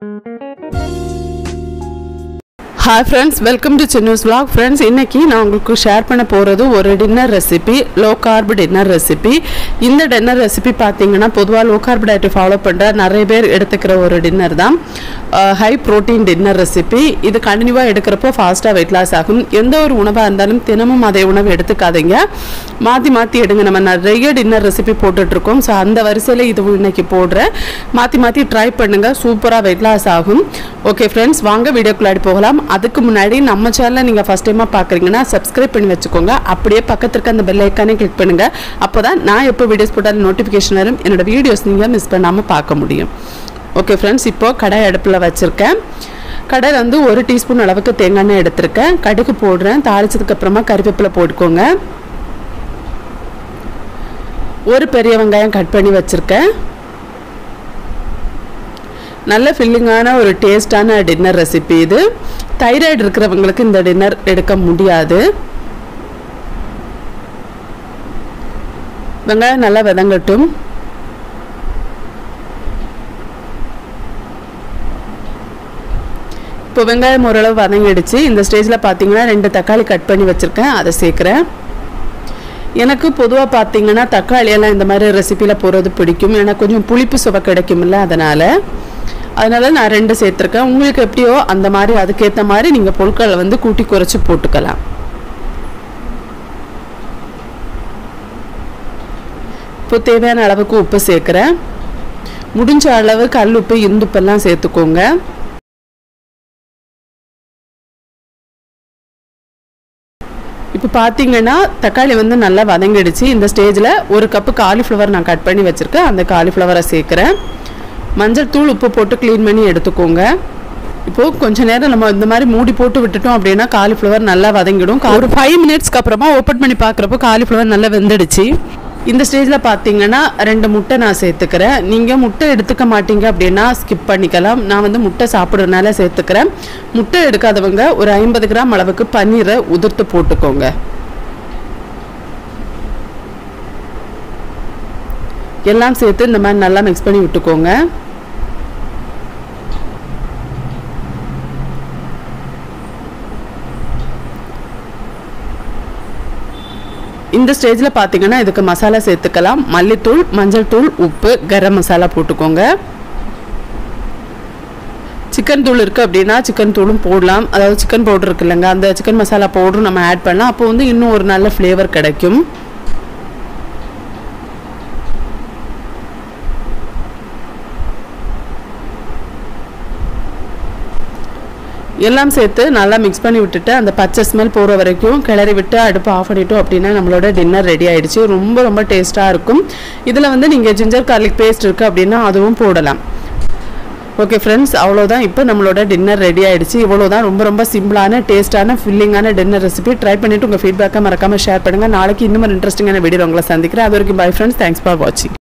Thank you. Hi friends welcome to Chinnu's vlog. Friends இன்னைக்கு நான் உங்களுக்கு ஷேர் பண்ண போகிறது ஒரு dinner recipe low carb dinner recipe இந்த டின்னர் ரெசிபி பார்த்தீங்கன்னா பொதுவாக லோ கார்ப் டயட்டை ஃபாலோ பண்ணுற நிறைய பேர் எடுத்துக்கிற ஒரு டின்னர் தான். ஹை ப்ரோட்டீன் டின்னர் ரெசிபி இது கண்டினியூவாக எடுக்கிறப்போ ஃபாஸ்ட்டாக வெயிட் லாஸ் ஆகும். எந்த ஒரு உணவாக இருந்தாலும் தினமும் அதே உணவு எடுத்துக்காதீங்க. மாற்றி மாற்றி எடுங்க. நம்ம நிறைய டின்னர் ரெசிபி போட்டுட்ருக்கோம். ஸோ அந்த வரிசையில் இதுவும் இன்னைக்கு போடுறேன். மாற்றி மாற்றி ட்ரை பண்ணுங்கள் சூப்பராக வெயிட் லாஸ் ஆகும். ஓகே ஃப்ரெண்ட்ஸ் வாங்க வீடியோக்குள்ளாடி போகலாம். அதுக்கு முன்னாடி நம்ம சேனலை நீங்கள் ஃபஸ்ட் டைமாக பார்க்குறீங்கன்னா சப்ஸ்கிரைப் பண்ணி வச்சுக்கோங்க. அப்படியே பக்கத்துல அந்த பெல் ஐக்கானே கிளிக் பண்ணுங்கள் அப்போ தான் நான் எப்போ வீடியோஸ் போட்டாலும் நோட்டிஃபிகேஷன் வரும். என்னோட வீடியோஸ் நீங்கள் மிஸ் பண்ணாமல் பார்க்க முடியும். ஓகே ஃப்ரெண்ட்ஸ் இப்போ கடை அடுப்பில் வச்சுருக்கேன். கடையில் வந்து ஒரு டீஸ்பூன் அளவுக்கு தேங்காய் எண்ணெய் எடுத்திருக்கேன். கடுகு போடுறேன். தாளித்ததுக்கப்புறமா கறிவேப்பிலை போட்டுக்கோங்க. ஒரு பெரிய வெங்காயம் கட் பண்ணி வச்சுருக்கேன். நல்ல ஃபில்லிங்கான ஒரு டேஸ்டான டின்னர் ரெசிபி இது. தைராய்டு இருக்கிறவங்களுக்கு இந்த டின்னர் எடுக்க முடியாது. வெங்காயம் நல்லா விதங்கட்டும். இப்போ வெங்காயம் ஓரளவு வதங்கிடுச்சு. இந்த ஸ்டேஜில் பார்த்தீங்கன்னா ரெண்டு தக்காளி கட் பண்ணி வச்சுருக்கேன். அதை சேர்க்குறேன். எனக்கு பொதுவாக பார்த்தீங்கன்னா தக்காளி எல்லாம் இந்த மாதிரி ரெசிப்பியில் போடுறது பிடிக்கும். ஏன்னா கொஞ்சம் புளிப்பு சுவை கிடைக்கும்ல அதனால். அதனால் நான் ரெண்டு சேர்த்துருக்கேன். உங்களுக்கு எப்படியோ அந்த மாதிரி அதுக்கேற்ற மாதிரி நீங்கள் பொருட்களை வந்து கூட்டி குறைச்சி போட்டுக்கலாம். இப்போ தேவையான அளவுக்கு உப்பு சேர்க்குறேன். முடிஞ்ச அளவு கல் உப்பு இந்துப்பெல்லாம் சேர்த்துக்கோங்க. இப்போ பார்த்தீங்கன்னா தக்காளி வந்து நல்லா வதங்கிடுச்சு. இந்த ஸ்டேஜில் ஒரு கப்பு காலிஃப்ளவர் நான் கட் பண்ணி வச்சுருக்கேன். அந்த காலிஃப்ளவரை சேர்க்குறேன். மஞ்சள் தூள் உப்பு போட்டு க்ளீன் பண்ணி எடுத்துக்கோங்க. இப்போது கொஞ்ச நேரம் நம்ம இந்த மாதிரி மூடி போட்டு விட்டுட்டோம் அப்படின்னா காலிஃப்ளவர் நல்லா வதங்கிடும். ஒரு ஃபைவ் மினிட்ஸ்க்கு அப்புறமா ஓப்பன் பண்ணி பார்க்குறப்போ காலிஃப்ளவர் நல்லா வெந்துடுச்சு. இந்த ஸ்டேஜில் பார்த்தீங்கன்னா ரெண்டு முட்டை நான் சேர்த்துக்கிறேன். நீங்கள் முட்டை எடுத்துக்க மாட்டீங்க அப்படின்னா ஸ்கிப் பண்ணிக்கலாம். நான் வந்து முட்டை சாப்பிட்றதுனால சேர்த்துக்கிறேன். முட்டை எடுக்காதவங்க ஒரு ஐம்பது கிராம் அளவுக்கு பன்னீரை உதிர்த்து போட்டுக்கோங்க. எல்லாம் சேர்த்து இந்த மாதிரி நல்லா மிக்ஸ் பண்ணி விட்டுக்கோங்க. இந்த ஸ்டேஜில் பார்த்தீங்கன்னா இதுக்கு மசாலா சேர்த்துக்கலாம். மல்லித்தூள் மஞ்சள் தூள் உப்பு கரம் மசாலா போட்டுக்கோங்க. சிக்கன் தூள் இருக்குது அப்படின்னா சிக்கன் தூளும் போடலாம். அதாவது சிக்கன் பவுடர் இருக்கு இல்லைங்க அந்த சிக்கன் மசாலா பவுடரும் நம்ம ஆட் பண்ணலாம். அப்போ வந்து இன்னும் ஒரு நல்ல ஃப்ளேவர் கிடைக்கும். எல்லாம் சேர்த்து நல்லா மிக்ஸ் பண்ணி விட்டுட்டு அந்த பச்சை ஸ்மெல் போகிற வரைக்கும் கிளறி விட்டு அடுப்பு ஆஃப் பண்ணிட்டோம் அப்படின்னா நம்மளோட டின்னர் ரெடி ஆகிடுச்சு ரொம்ப ரொம்ப டேஸ்ட்டாக இருக்கும். இதில் வந்து நீங்கள் ஜிஞ்சர் கார்லிக் பேஸ்ட் இருக்குது அப்படின்னா அதுவும் போடலாம். ஓகே ஃப்ரெண்ட்ஸ் அவ்வளோதான் இப்போ நம்மளோட டின்னர் ரெடி ஆகிடுச்சு இவ்வளோ தான் ரொம்ப ரொம்ப சிம்பிளான டேஸ்ட்டான ஃபில்லிங்கான டின்னர் ரெசிபி ட்ரை பண்ணிவிட்டு உங்கள் ஃபீட்பேக்கை மறக்காமல் ஷேர் பண்ணுங்கள் நாளைக்கு இன்னும் ஒரு இன்ட்ரெஸ்டிங்கான வீடியோ உங்களை சந்திக்கிறேன். அது வரைக்கும் பை ஃப்ரெண்ட்ஸ் தேங்க்ஸ் ஃபார் வாட்சிங்